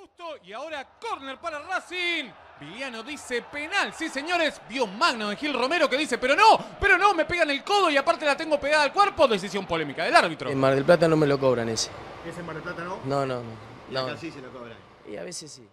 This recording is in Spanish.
justo y ahora córner para Racing. Viliano dice penal, sí señores, vio Magno de Gil Romero que dice, pero no, pero no, me pegan el codo y aparte la tengo pegada al cuerpo, decisión polémica del árbitro. En Mar del Plata no me lo cobran ese. ¿Ese en Mar del Plata no? No, no, no. Y acá sí se lo cobran. Y a veces sí.